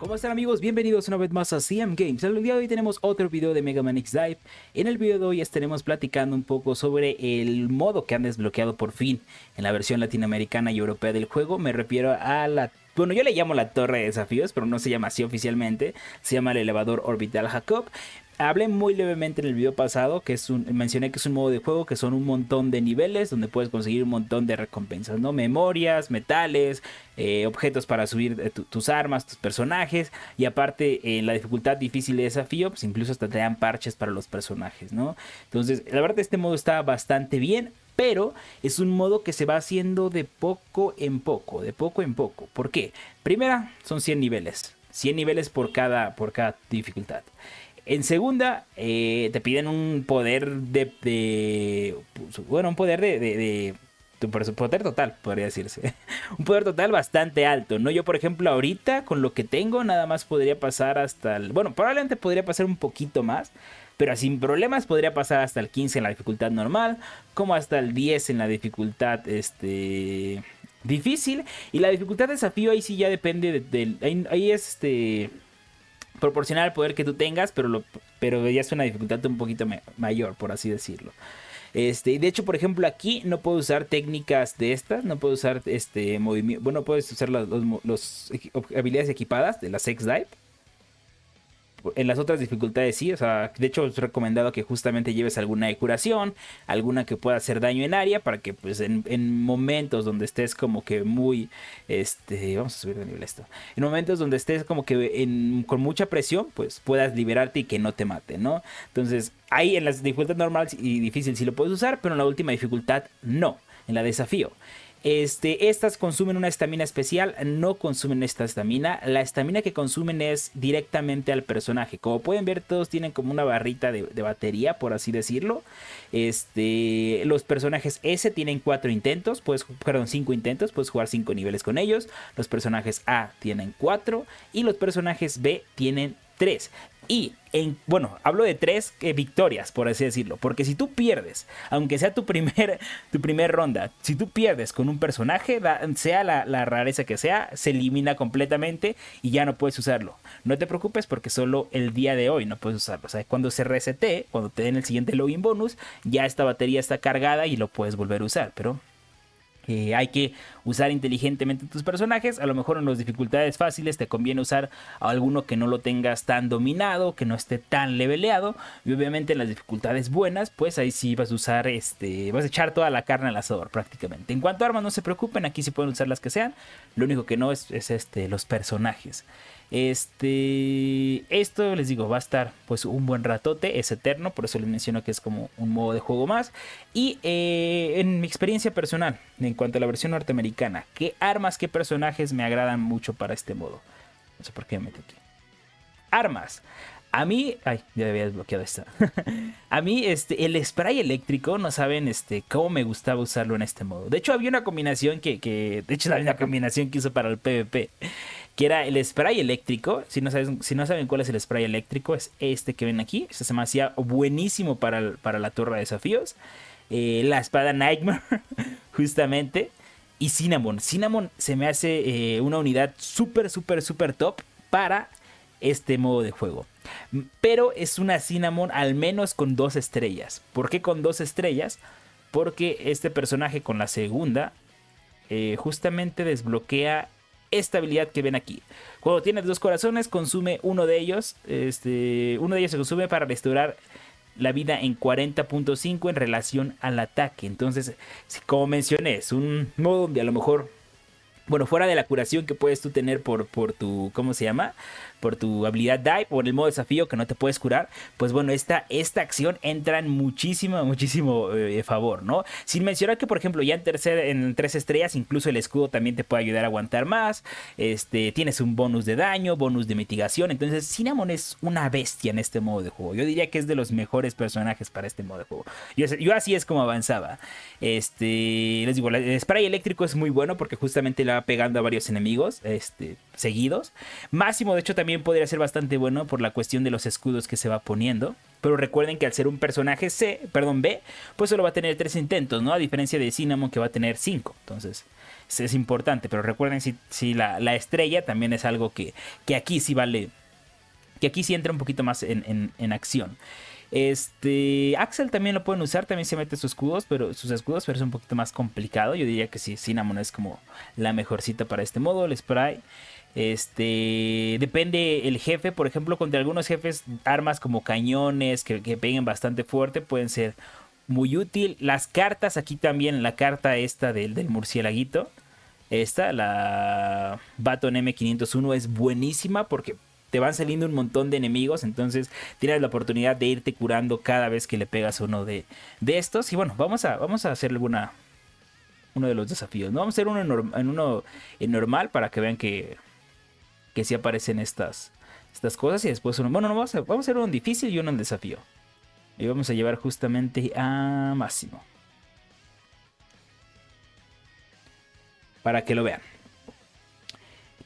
¿Cómo están amigos? Bienvenidos una vez más a CM Games. El día de hoy tenemos otro video de Mega Man X Dive. En el video de hoy estaremos platicando un poco sobre el modo que han desbloqueado por fin en la versión latinoamericana y europea del juego. Me refiero a la... Bueno, yo le llamo la torre de desafíos, pero no se llama así oficialmente. Se llama el elevador orbital Jacob hablé muy levemente en el video pasado que es un, mencioné que es un modo de juego que son un montón de niveles donde puedes conseguir un montón de recompensas, ¿no? Memorias, metales, eh, objetos para subir eh, tus armas, tus personajes y aparte en la dificultad difícil de desafío, pues incluso hasta te dan parches para los personajes, ¿no? Entonces, la verdad este modo está bastante bien, pero es un modo que se va haciendo de poco en poco, de poco en poco. ¿Por qué? Primera, son 100 niveles. 100 niveles por cada, por cada dificultad. En segunda, eh, te piden un poder de, bueno, un poder de, de, poder total, podría decirse. un poder total bastante alto, ¿no? Yo, por ejemplo, ahorita con lo que tengo, nada más podría pasar hasta el. Bueno, probablemente podría pasar un poquito más. Pero sin problemas podría pasar hasta el 15 en la dificultad normal. Como hasta el 10 en la dificultad este, difícil. Y la dificultad de desafío ahí sí ya depende del. ahí es este proporcional al poder que tú tengas, pero, lo, pero ya es una dificultad un poquito mayor, por así decirlo. Este, de hecho, por ejemplo, aquí no puedo usar técnicas de estas, no puedo usar este movimiento, bueno, puedes usar las habilidades equipadas de la Sex Dive en las otras dificultades sí, o sea, de hecho es recomendado que justamente lleves alguna de curación, alguna que pueda hacer daño en área, para que pues en, momentos donde estés como que muy, este, vamos a subir de nivel esto, en momentos donde estés como que con mucha presión, pues puedas liberarte y que no te mate, ¿no? Entonces, ahí en las dificultades normales y difíciles sí lo puedes usar, pero en la última dificultad no, en la desafío. Este, estas consumen una estamina especial, no consumen esta estamina. La estamina que consumen es directamente al personaje. Como pueden ver, todos tienen como una barrita de, batería, por así decirlo. Este, los personajes S tienen cuatro intentos, pues, perdón, cinco intentos, puedes jugar cinco niveles con ellos. Los personajes A tienen cuatro y los personajes B tienen 3. Y en, bueno, hablo de tres eh, victorias, por así decirlo. Porque si tú pierdes, aunque sea tu primer, tu primer ronda, si tú pierdes con un personaje, sea la, rareza que sea, se elimina completamente y ya no puedes usarlo. No te preocupes porque solo el día de hoy no puedes usarlo. O sea, cuando se resete, cuando te den el siguiente login bonus, ya esta batería está cargada y lo puedes volver a usar. Pero hay que usar inteligentemente tus personajes. A lo mejor en las dificultades fáciles te conviene usar a alguno que no lo tengas tan dominado, que no esté tan leveleado. Y obviamente en las dificultades buenas, pues ahí sí vas a usar, este, vas a echar toda la carne al asador prácticamente. En cuanto a armas, no se preocupen, aquí sí pueden usar las que sean. Lo único que no es, es este, los personajes. Este, esto les digo, va a estar pues un buen ratote, es eterno, por eso les menciono que es como un modo de juego más. Y eh, en mi experiencia personal, en cuanto a la versión norteamericana, ¿qué armas, qué personajes me agradan mucho para este modo? No sé por qué me metí aquí. Armas. A mí, ay, ya había desbloqueado esta. a mí, este, el spray eléctrico, no saben, este, cómo me gustaba usarlo en este modo. De hecho, había una combinación que, que de hecho, había una combinación que hizo para el PvP que era el spray eléctrico. Si no, si no saben cuál es el spray eléctrico, es este que ven aquí. Este se me hacía buenísimo para, para la torre de desafíos. Eh, la espada Nightmare, justamente. Y Cinnamon. Cinnamon se me hace eh, una unidad súper, súper, súper top para este modo de juego. Pero es una Cinnamon al menos con dos estrellas. ¿Por qué con dos estrellas? Porque este personaje con la segunda eh, justamente desbloquea esta habilidad que ven aquí. Cuando tienes dos corazones, consume uno de ellos. Este, uno de ellos se consume para restaurar la vida en 40.5 en relación al ataque. Entonces, como mencioné, es un modo donde a lo mejor, bueno, fuera de la curación que puedes tú tener por, por tu, ¿cómo se llama? por tu habilidad dive en el modo desafío que no te puedes curar, pues bueno, esta, esta acción entra en muchísimo, muchísimo eh, favor, ¿no? Sin mencionar que, por ejemplo, ya en, tercer, en tres estrellas, incluso el escudo también te puede ayudar a aguantar más, este, tienes un bonus de daño, bonus de mitigación, entonces Cinnamon es una bestia en este modo de juego. Yo diría que es de los mejores personajes para este modo de juego. Yo, yo así es como avanzaba. Este, les digo, el spray eléctrico es muy bueno porque justamente le pegando a varios enemigos, este, seguidos. Máximo, de hecho, también podría ser bastante bueno por la cuestión de los escudos que se va poniendo. Pero recuerden que al ser un personaje C, perdón, B, pues solo va a tener tres intentos, ¿no? A diferencia de Cinnamon que va a tener cinco. Entonces, es importante. Pero recuerden si, la, estrella también es algo que, que aquí sí vale. Que aquí sí entra un poquito más en acción. Este, Axel también lo pueden usar, también se mete sus escudos, pero sus escudos, pero es un poquito más complicado. Yo diría que sí, Cinnamon es como la mejorcita para este modo, el spray. Este depende el jefe, por ejemplo, contra algunos jefes, armas como cañones que, peguen bastante fuerte pueden ser muy útil. Las cartas, aquí también la carta esta del, del murcielaguito. Esta, la Baton M501, es buenísima porque te van saliendo un montón de enemigos, entonces tienes la oportunidad de irte curando cada vez que le pegas uno de, de estos. Y bueno, vamos a, vamos a hacer alguna, uno de los desafíos. ¿no? Vamos a hacer uno en, uno en normal para que vean que, que sí aparecen estas, estas cosas. Y después uno, bueno, no, vamos, a, vamos a hacer uno en difícil y uno en desafío. Y vamos a llevar justamente a máximo. Para que lo vean.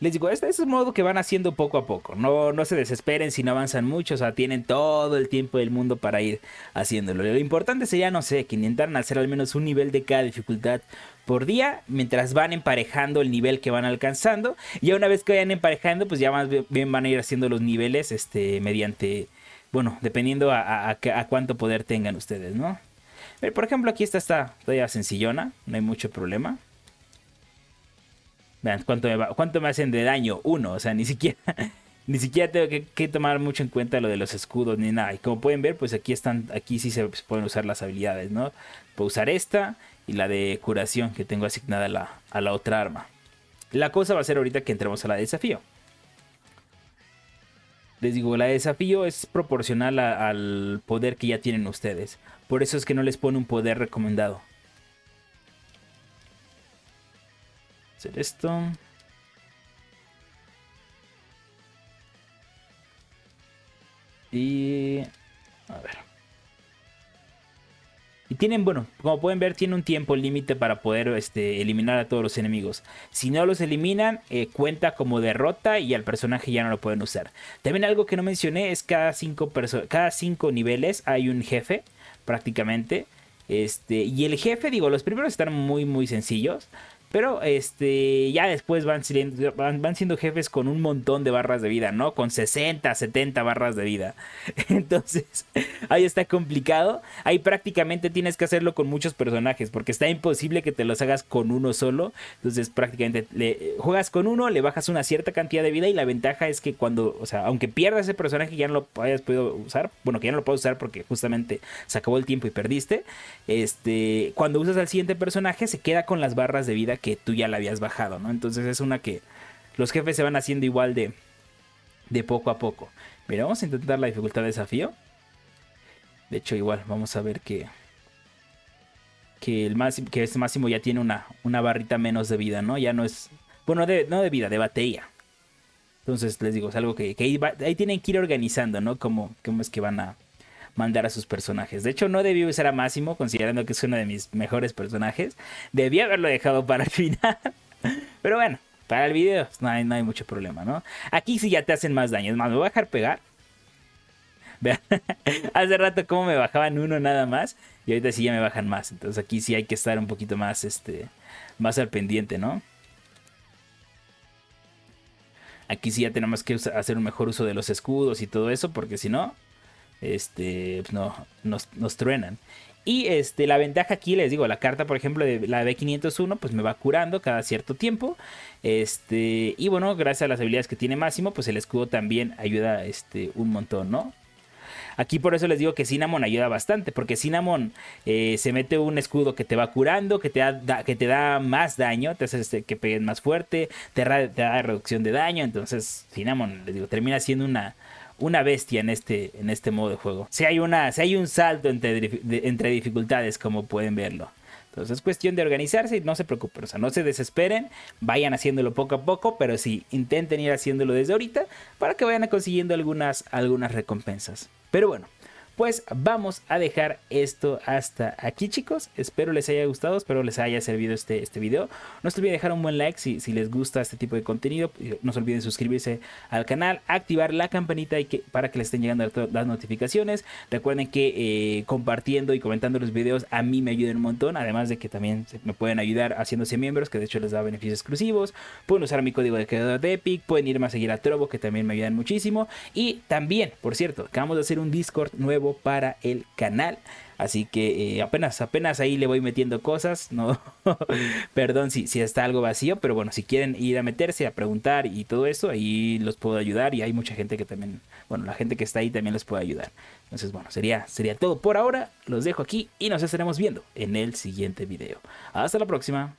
Les digo, este es un modo que van haciendo poco a poco. No, no se desesperen si no avanzan mucho. O sea, tienen todo el tiempo del mundo para ir haciéndolo. Lo importante sería, no sé, que intentaran hacer al menos un nivel de cada dificultad por día mientras van emparejando el nivel que van alcanzando. Y una vez que vayan emparejando, pues ya más bien van a ir haciendo los niveles este, mediante, bueno, dependiendo a, a, cuánto poder tengan ustedes, ¿no? Pero, por ejemplo, aquí está, está todavía sencillona, no hay mucho problema. Cuánto me, cuánto me hacen de daño. Uno, o sea, ni siquiera, ni siquiera tengo que, tomar mucho en cuenta lo de los escudos ni nada. Y como pueden ver, pues aquí están, aquí sí se pueden usar las habilidades, ¿no? Puedo usar esta y la de curación que tengo asignada a la, a la otra arma. La cosa va a ser ahorita que entremos a la de desafío. Les digo, la de desafío es proporcional al poder que ya tienen ustedes. Por eso es que no les pone un poder recomendado. Esto. Y... A ver. Y tienen, bueno, como pueden ver, tiene un tiempo límite para poder este, eliminar a todos los enemigos. Si no los eliminan, eh, cuenta como derrota y al personaje ya no lo pueden usar. También algo que no mencioné es cada cinco, cada cinco niveles hay un jefe, prácticamente. Este, y el jefe, digo, los primeros están muy, muy sencillos. Pero este, ya después van, van, siendo jefes con un montón de barras de vida, ¿no? Con 60, 70 barras de vida. Entonces, ahí está complicado. Ahí prácticamente tienes que hacerlo con muchos personajes, porque está imposible que te los hagas con uno solo. Entonces, prácticamente juegas con uno, le bajas una cierta cantidad de vida y la ventaja es que cuando, o sea, aunque pierdas ese personaje ya no lo hayas podido usar, bueno, que ya no lo puedes usar porque justamente se acabó el tiempo y perdiste, este, cuando usas al siguiente personaje se queda con las barras de vida que tú ya la habías bajado, ¿no? Entonces es una que los jefes se van haciendo igual de, de poco a poco. Mira, vamos a intentar la dificultad de desafío. De hecho, igual, vamos a ver que, que, el máximo, que este máximo ya tiene una, una barrita menos de vida, ¿no? Ya no es, bueno, no de vida, de batería. Entonces les digo, es algo que, ahí, tienen que ir organizando, ¿no? Cómo, cómo es que van a, mandar a sus personajes. De hecho, no debí usar a Máximo, considerando que es uno de mis mejores personajes. Debí haberlo dejado para el final. Pero bueno, para el video no hay, no hay mucho problema, ¿no? Aquí sí ya te hacen más daño. Es más, me voy a dejar pegar. Vean, hace rato como me bajaban uno nada más. Y ahorita sí ya me bajan más. Entonces aquí sí hay que estar un poquito más, este, más al pendiente, ¿no? Aquí sí ya tenemos que hacer un mejor uso de los escudos y todo eso, porque si no, este, pues, no, nos, truenan. Y este, la ventaja aquí, les digo, la carta, por ejemplo, de la B501, pues me va curando cada cierto tiempo. Este, y bueno, gracias a las habilidades que tiene Máximo, pues el escudo también ayuda este, un montón, ¿no? Aquí por eso les digo que Cinnamon ayuda bastante, porque Cinnamon eh, se mete un escudo que te va curando, que te da, que te da más daño, te hace este, que pegues más fuerte, te, te, da reducción de daño, entonces Cinnamon, les digo, termina siendo una, una bestia en este, en este modo de juego. Si hay, una, si hay un salto entre, entre dificultades, como pueden verlo. Entonces es cuestión de organizarse y no se preocupen, o sea, no se desesperen, vayan haciéndolo poco a poco, pero sí intenten ir haciéndolo desde ahorita para que vayan consiguiendo algunas, algunas recompensas. Pero bueno, pues vamos a dejar esto hasta aquí chicos. Espero les haya gustado, espero les haya servido este, este video. No se olviden dejar un buen like si, si les gusta este tipo de contenido. No se olviden suscribirse al canal, activar la campanita y que, para que les estén llegando las notificaciones. Recuerden que eh, compartiendo y comentando los videos a mí me ayudan un montón. Además de que también me pueden ayudar haciéndose miembros, que de hecho les da beneficios exclusivos. Pueden usar mi código de creador de Epic, pueden irme a seguir a Trovo, que también me ayudan muchísimo. Y también, por cierto, acabamos de hacer un Discord nuevo para el canal. Así que eh, apenas, apenas ahí le voy metiendo cosas. No, perdón si, si está algo vacío, pero bueno, si quieren ir a meterse, a preguntar y todo eso, ahí los puedo ayudar. Y hay mucha gente que también, bueno, la gente que está ahí también les puede ayudar. Entonces, bueno, sería, sería todo por ahora. Los dejo aquí y nos estaremos viendo en el siguiente video. Hasta la próxima.